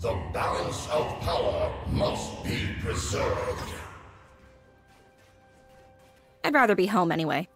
The balance of power must be preserved. I'd rather be home anyway.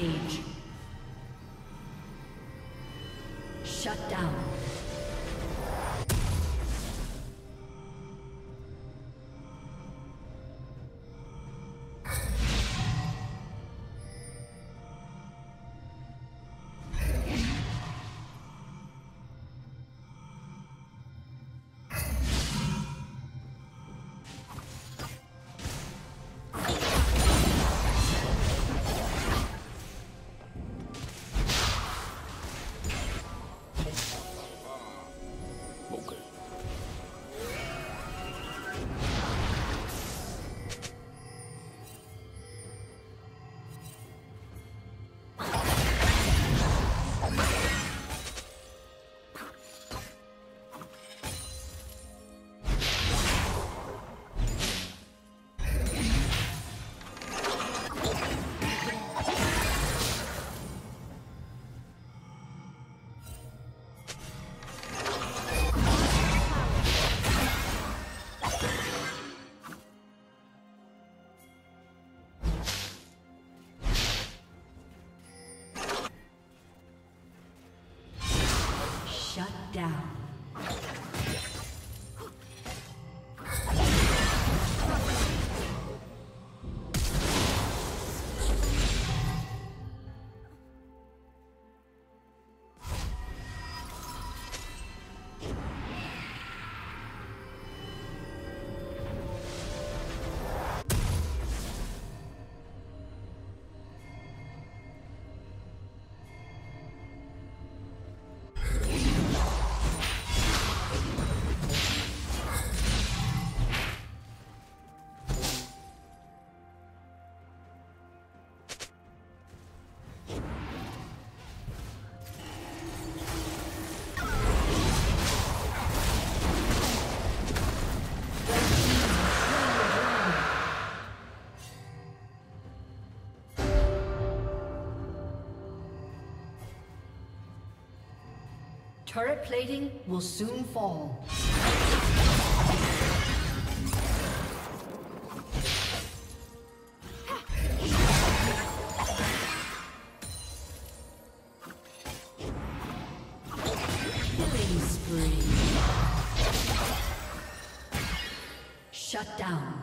Rampage. Turret plating will soon fall. Killing spree. Shut down.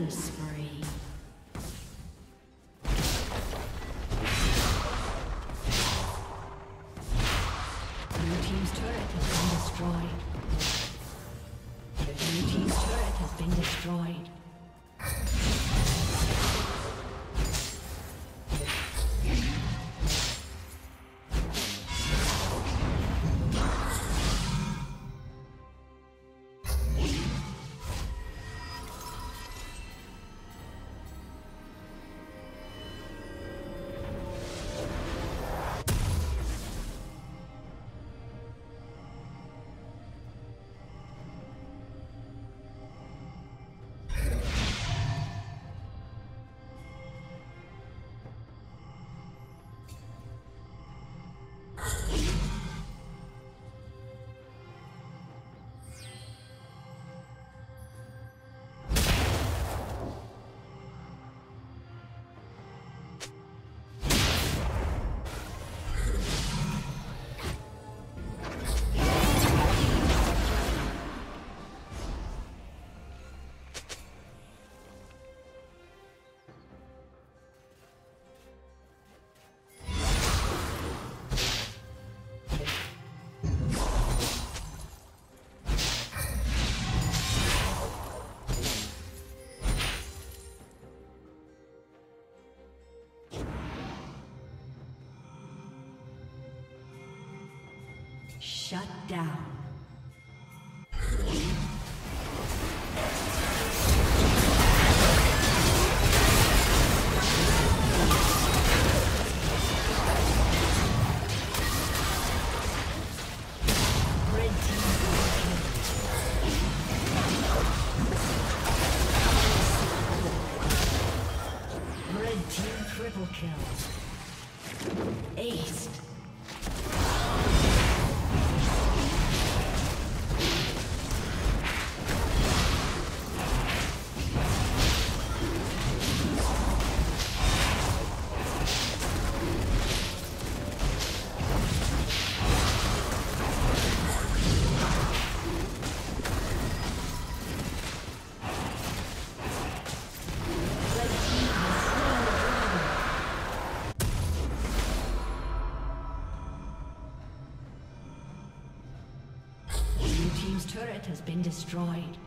Killing spree. Team's turret has been destroyed. Team's turret has been destroyed. Shut down. Red team triple kill. Aced. Been destroyed.